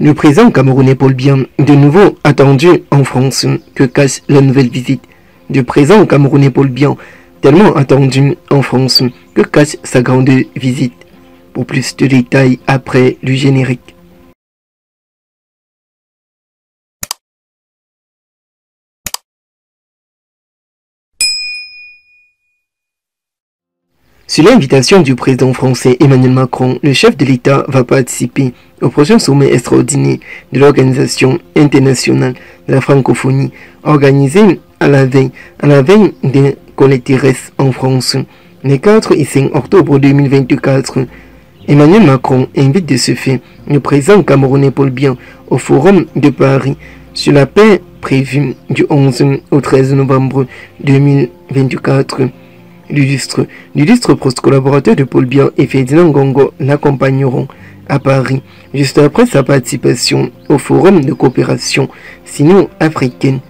Le président camerounais Paul Biya, de nouveau attendu en France, que cache la nouvelle visite. Le président camerounais Paul Biya, tellement attendu en France, que cache sa grande visite. Pour plus de détails après le générique. Sur l'invitation du président français Emmanuel Macron, le chef de l'État va participer au prochain sommet extraordinaire de l'Organisation internationale de la francophonie, organisé à la veille, des collectes en France, les 4 et 5 octobre 2024. Emmanuel Macron invite de ce fait le président camerounais Paul Biya au Forum de Paris sur la paix prévue du 11 au 13 novembre 2024. L'illustre, l'illustre post-collaborateur de Paul Biya et Ferdinand Gongo l'accompagneront à Paris, juste après sa participation au Forum de coopération sino-africaine.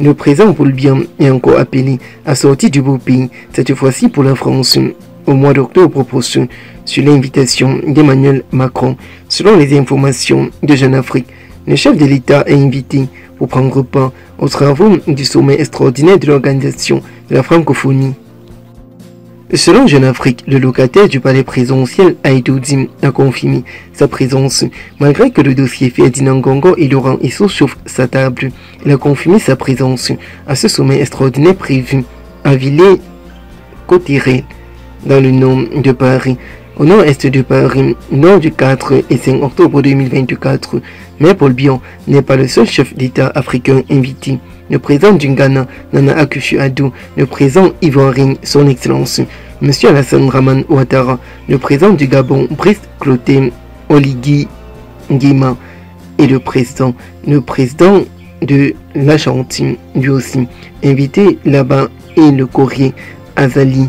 Le président Paul Biya est encore appelé à sortir du beau pays, cette fois-ci pour la France, au mois d'octobre prochain, sur l'invitation d'Emmanuel Macron. Selon les informations de Jeune Afrique, le chef de l'État est invité pour prendre part aux travaux du sommet extraordinaire de l'organisation de la francophonie. Selon Jeune Afrique, le locataire du palais présidentiel Aïdoudim a confirmé sa présence. Malgré que le dossier Ferdinand Gongo et Laurent Issou chauffe sa table, il a confirmé sa présence à ce sommet extraordinaire prévu à Villers-Cotterêts, dans le nord de Paris, au nord-est de Paris, nord du 4 et 5 octobre 2024. Mais Paul Bion n'est pas le seul chef d'État africain invité le président du Ghana, Nana Akufo-Addo, le président ivoirien, son Excellence, M. Alassane Raman Ouattara, le président du Gabon, Brice Cloté Oligui Nguema, et le président, le président de l'Argentine, lui aussi, invité là-bas, et le courrier Azali.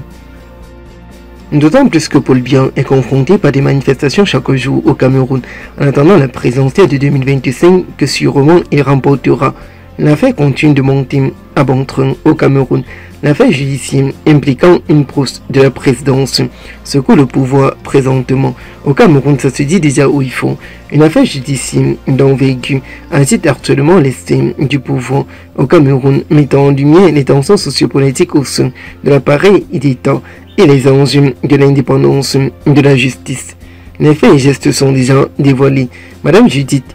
D'autant plus que Paul Biya est confronté par des manifestations chaque jour au Cameroun, en attendant la présidentielle de 2025 que sûrement il remportera. L'affaire continue de monter à bon train au Cameroun. L'affaire judiciaire impliquant une prousse de la présidence secoue le pouvoir présentement. Au Cameroun, ça se dit déjà où il faut. Une affaire judiciaire d'envergure agite actuellement l'estime du pouvoir au Cameroun, mettant en lumière les tensions sociopolitiques au sein de l'appareil d'État et les enjeux de l'indépendance de la justice. Les faits et gestes sont déjà dévoilés. Madame Judith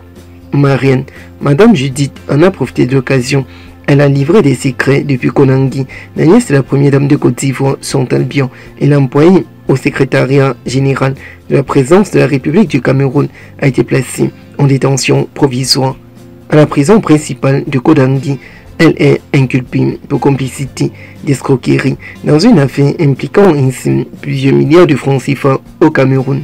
Marianne, Madame Judith en a profité de l'occasion. Elle a livré des secrets depuis Konangi. La nièce de la première dame de Côte d'Ivoire, Chantal Bion, et l'employé au secrétariat général de la présence de la République du Cameroun a été placée en détention provisoire. À la prison principale de Kodangui, elle est inculpée pour complicité d'escroquerie dans une affaire impliquant ainsi plusieurs milliards de francs CFA au Cameroun.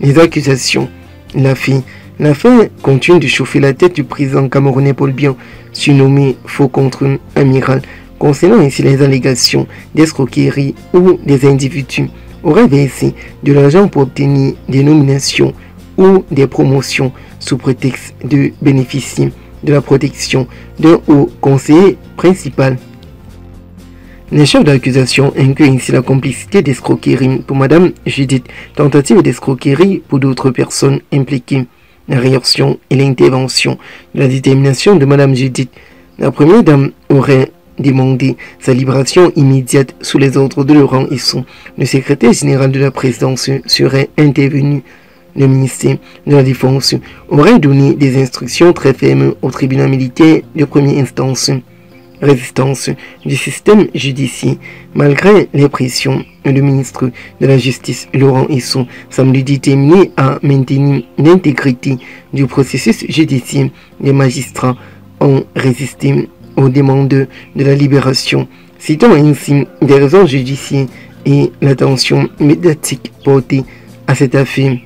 Les accusations, la fille L'affaire continue de chauffer la tête du président camerounais Paul Bion, surnommé faux contre-amiral, concernant ainsi les allégations d'escroquerie ou des individus auraient versé de l'argent pour obtenir des nominations ou des promotions sous prétexte de bénéficier de la protection d'un haut conseiller principal. Les chefs d'accusation incluent ainsi la complicité d'escroquerie pour Madame Judith, tentative d'escroquerie pour d'autres personnes impliquées la réaction et l'intervention de la détermination de Madame Judith. La première dame aurait demandé sa libération immédiate sous les ordres de Laurent Hisson. Le secrétaire général de la présidence serait intervenu. Le ministère de la Défense aurait donné des instructions très fermes au tribunal militaire de première instance résistance du système judiciaire. Malgré les pressions, le ministre de la Justice, Laurent Hesson, semble déterminé à maintenir l'intégrité du processus judiciaire. Les magistrats ont résisté aux demandes de la libération, citant ainsi des raisons judiciaires et l'attention médiatique portée à cette affaire.